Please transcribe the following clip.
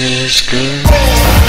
kisses goodbye.